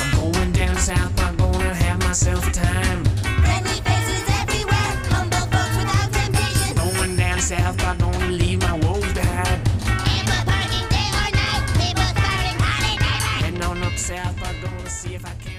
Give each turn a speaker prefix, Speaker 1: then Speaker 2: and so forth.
Speaker 1: I'm going down south, I'm gonna have myself a time.
Speaker 2: Friendly faces everywhere, humble folks without temptation.
Speaker 1: Going down south, I'm gonna leave my woes behind.
Speaker 2: Ample parking day or night, people starting holiday.
Speaker 1: And on up south, I'm gonna see if I can.